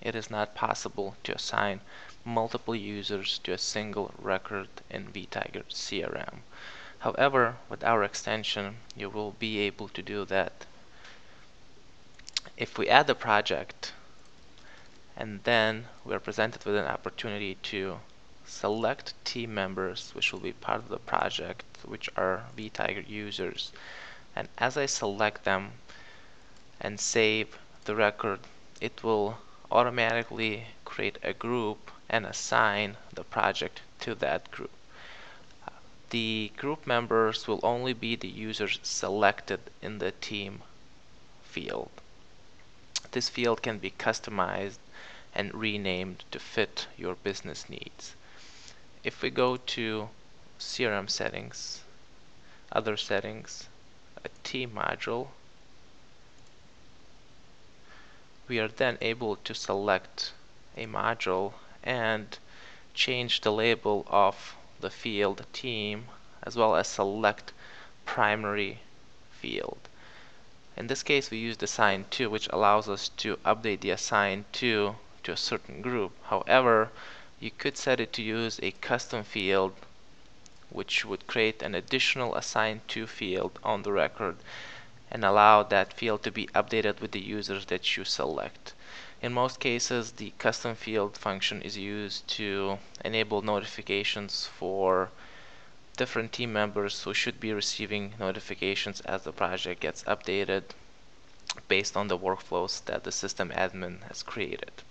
it is not possible to assign multiple users to a single record in vTiger CRM. However, with our extension, you will be able to do that. If we add a project and then we're presented with an opportunity to select team members which will be part of the project which are vTiger users and as I select them and save the record it will automatically create a group and assign the project to that group. The group members will only be the users selected in the team field. This field can be customized and renamed to fit your business needs. If we go to CRM settings, other settings, a team module, we are then able to select a module and change the label of the field team as well as select primary field. In this case we use the assign to which allows us to update the assign to to a certain group. However, you could set it to use a custom field which would create an additional assign to field on the record and allow that field to be updated with the users that you select. In most cases, the custom field function is used to enable notifications for different team members who should be receiving notifications as the project gets updated based on the workflows that the system admin has created.